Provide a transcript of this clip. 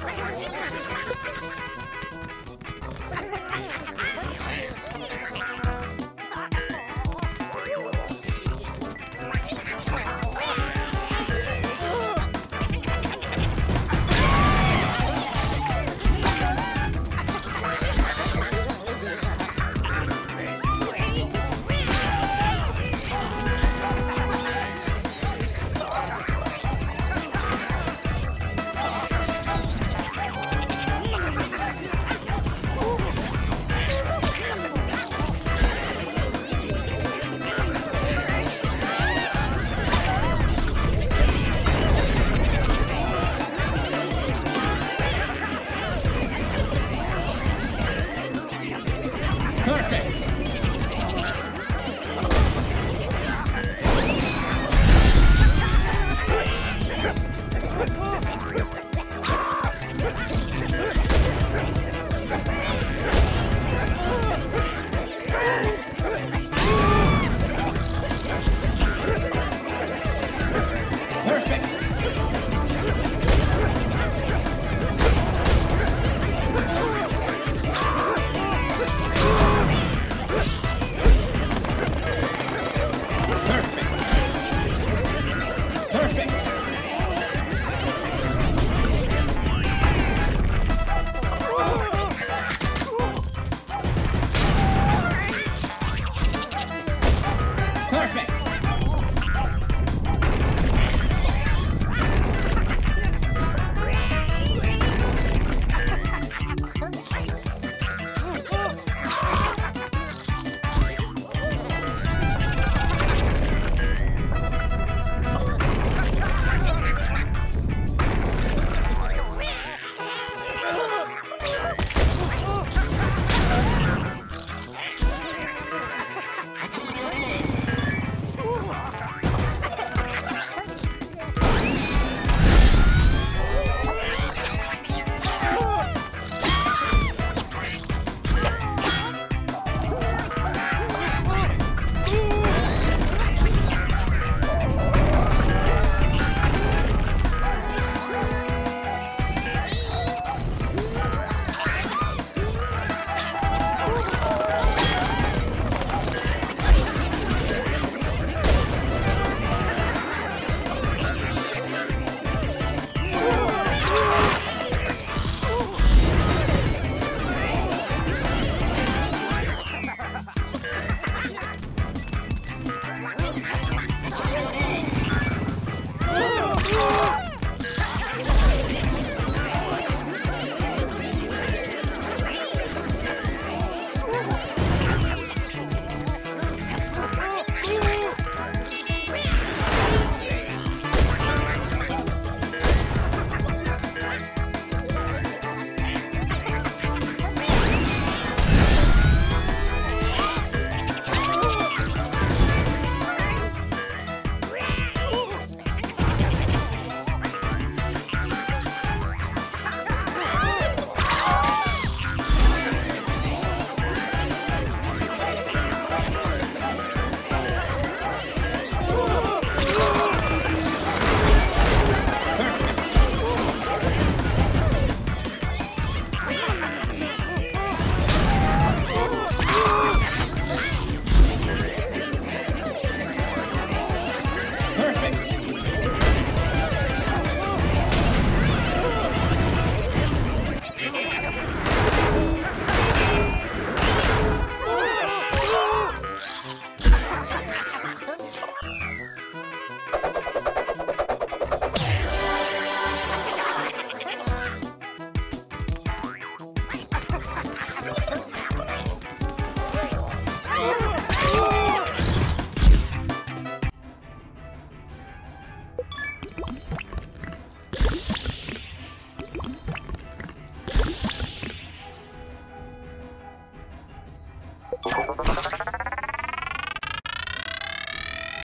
Right